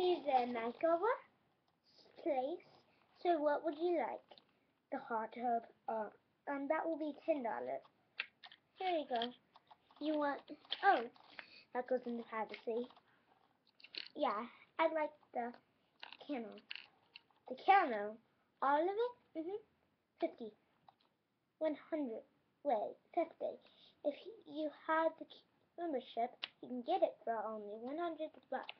to the makeover place. So what would you like? The hot tub. Uh, um, that will be ten dollars. Here you go. You want? Oh, that goes in the privacy. Yeah, I'd like the camel. The camel. All of it? Mhm. Fifty. One hundred. Wait, fifty. If you have the membership, you can get it for only one hundred bucks.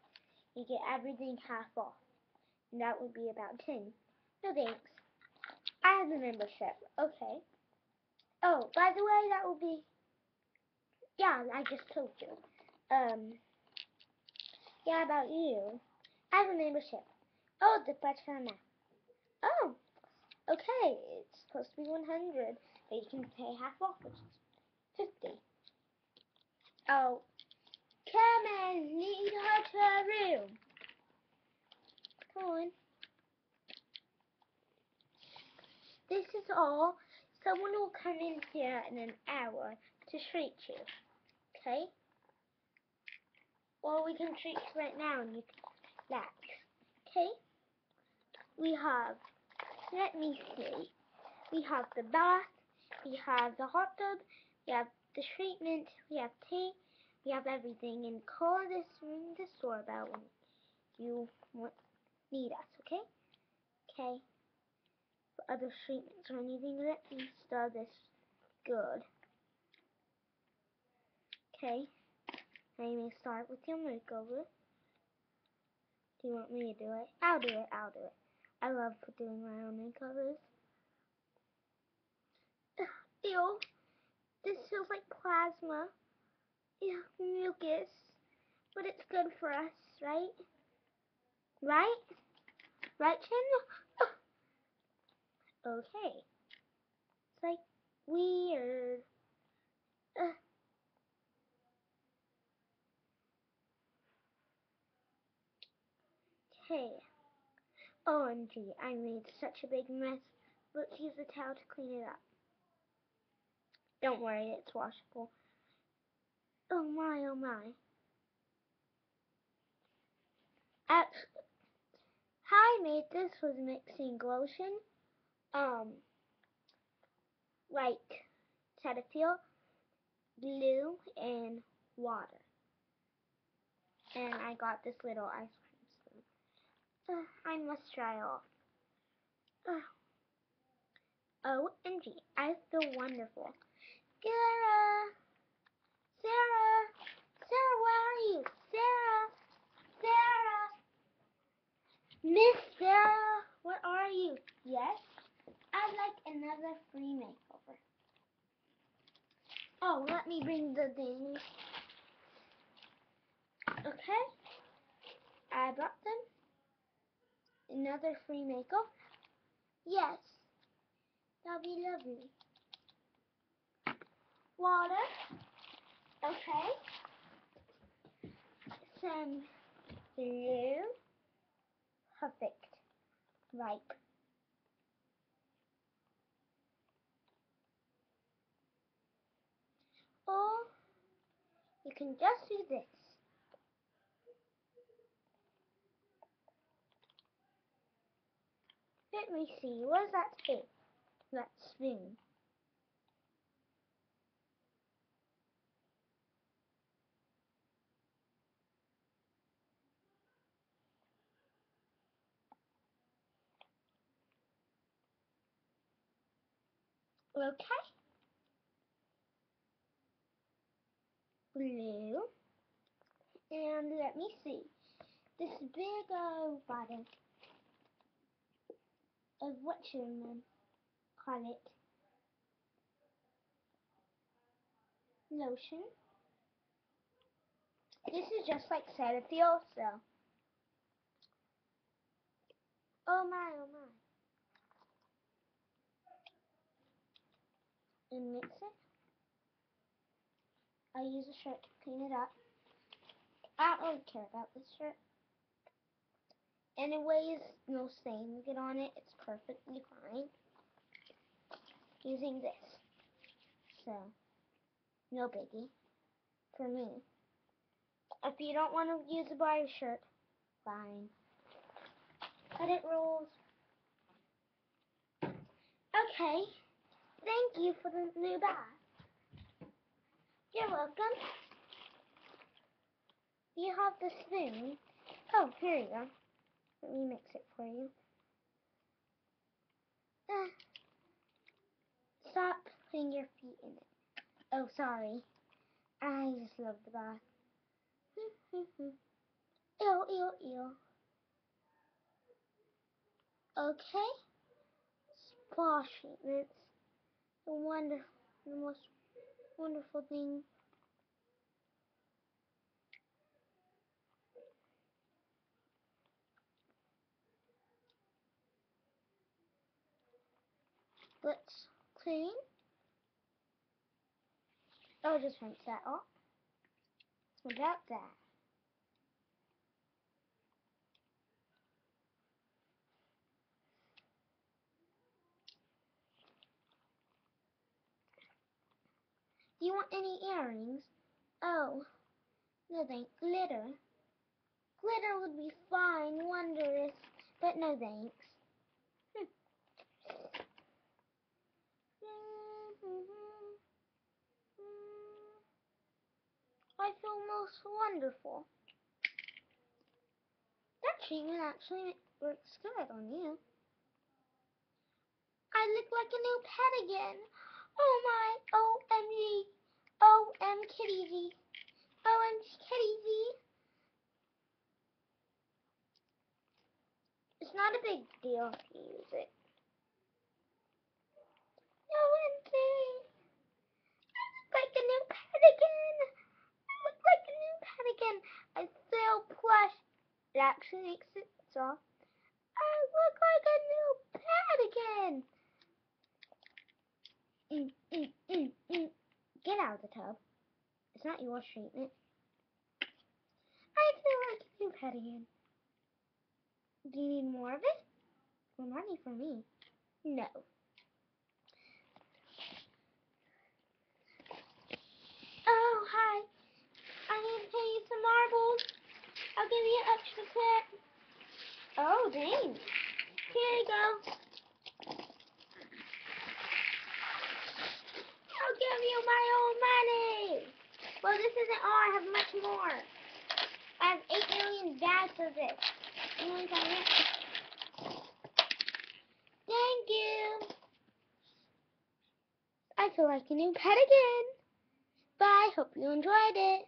You get everything half off. And that would be about ten. No thanks. I have the membership. Okay. Oh, by the way, that will be. Yeah, I just told you. Um. Yeah, about you. I have a membership. Oh, the that. Oh, okay. It's supposed to be 100, but you can pay half off, which is 50. Oh, come and lead her to Come on. This is all. Someone will come in here in an hour to treat you. Okay? Or we can treat you right now and you can relax. Okay? We have, let me see. We have the bath, we have the hot tub, we have the treatment, we have tea, we have everything. And call this ring the doorbell when you want, need us, okay? Okay. For other treatments or anything, let me start this good. Okay. You may start with your makeover. Do you want me to do it? I'll do it, I'll do it. I love doing my own makeovers. Ew. This feels like plasma. Ew, mucus. But it's good for us, right? Right? Right, Chin? okay. It's like weird. Uh. Okay. OMG, I made such a big mess. Let's use a towel to clean it up. Don't worry, it's washable. Oh my, oh my. How I made this was mixing lotion, um, like Cetaphil, glue, and water. And I got this little ice cream spoon. Uh, I must try off. Uh, OMG, I feel wonderful. Sarah! Sarah! Sarah, where are you? Sarah! Sarah! Miss Sarah, where are you? Yes? I'd like another free makeover. Oh, let me bring the things. Okay. I brought them. Another free makeover? Yes. That'll be lovely. Water. Okay. Some blue. Perfect. Right. Or you can just do this. Let me see, what does that say? That spoon. Okay. Blue. And let me see. This big old bottle of what you call it? Lotion. This is just like Cetaphil, so. Oh my, oh my. And mix it. I use a shirt to clean it up. I don't really care about this shirt. Anyways, no stains get on it. It's perfectly fine. Using this. So, no biggie for me. If you don't want to use a body shirt, Fine. Edit rules. Okay. Thank you for the new bath. You're welcome. You have the spoon. Oh, here you go. Let me mix it for you. Ah. Stop putting your feet in it. Oh, sorry. I just love the bath. ew, ew, ew. Okay. Spa treatments. The wonder, the most wonderful thing. Let's clean. I'll just rinse that off. Without that. Do you want any earrings? Oh, no thanks. Glitter. Glitter would be fine, wondrous, but no thanks. Hmm. I feel most wonderful. That treatment actually works good on you. I look like a new pet again. Oh my, OMG, OM Kitty Z, OM Kitty Z. It's not a big deal if you use it. OMG, I look like a new pet again. I look like a new pet again. I feel plush. It actually makes it soft. I look like a new pet again. Mm, mm, mm. Get out of the tub. It's not your treatment. I feel like a new pet again. Do you need more of it? More money for me? No. Oh, hi. I need to pay you some marbles. I'll give you an extra tip. Oh, thanks. Here you go. I'll give you my own money. Well, this isn't all. I have much more. I have 8 million bags of this. Thank you. I feel like a new pet again. Bye. Hope you enjoyed it.